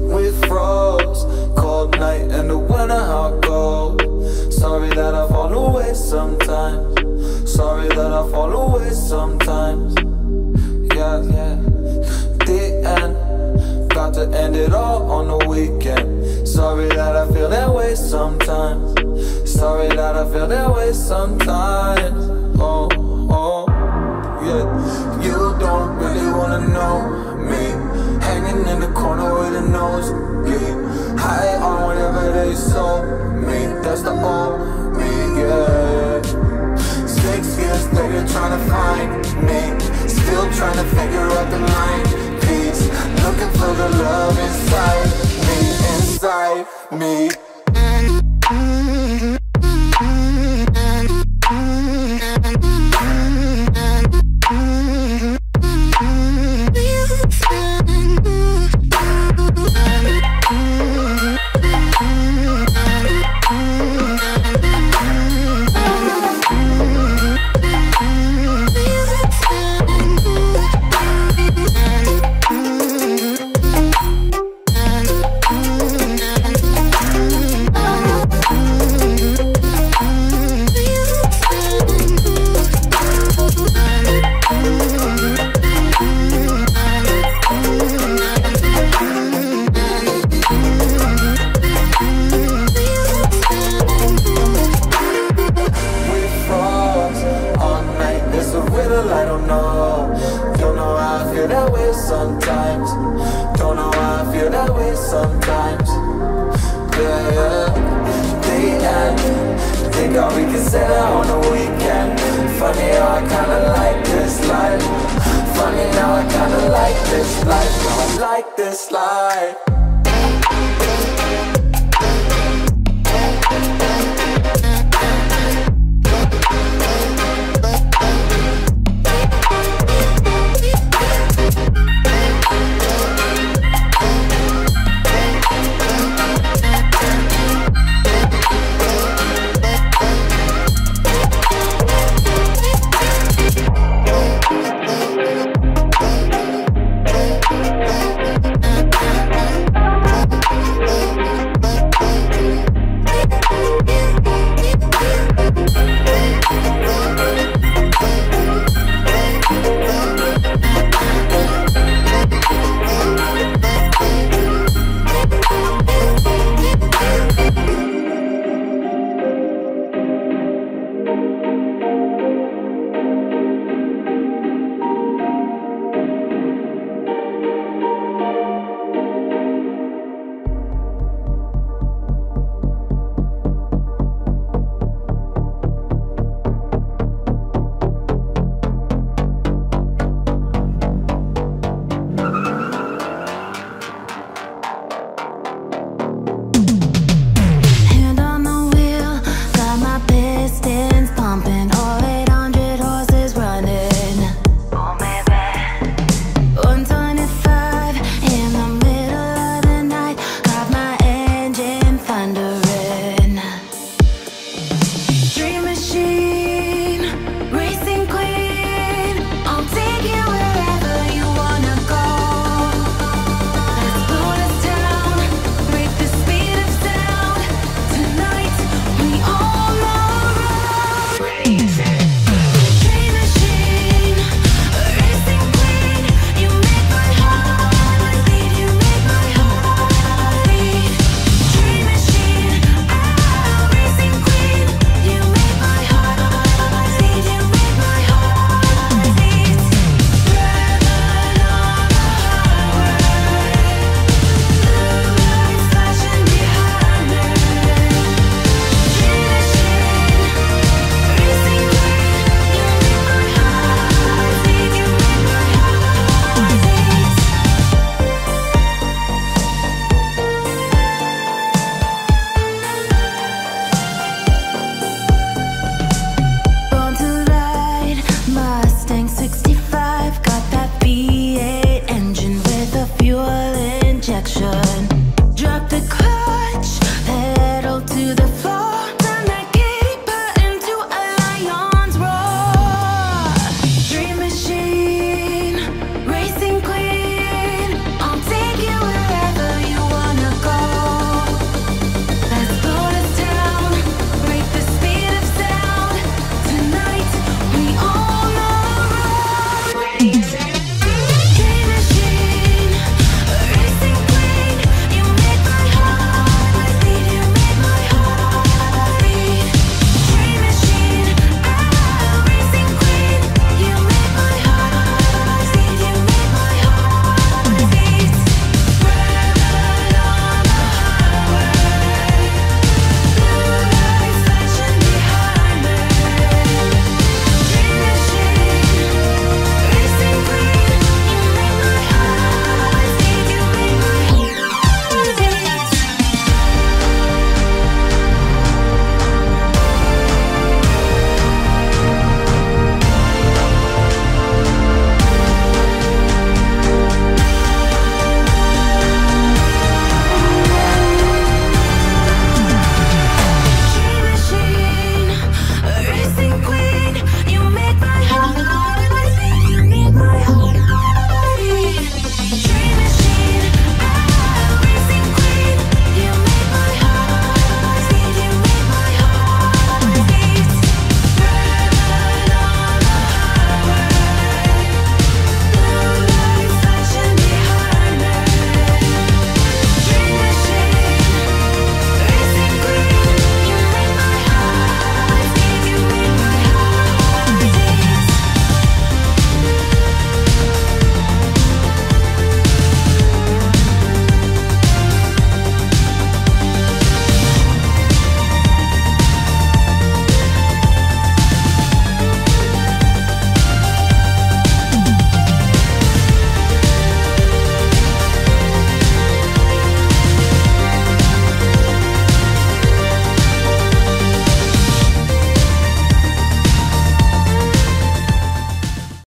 we froze Cold night and the winter hot cold. Sorry that I fall away sometimes. Sorry that I fall away sometimes. Yeah, yeah. The end. Got to end it all on the weekend. Sorry that I feel that way sometimes. Sorry that I feel that way sometimes. me. The end Think I'll be considered on the weekend. Funny how I kinda like this life. Funny how I kinda like this life. I like this life.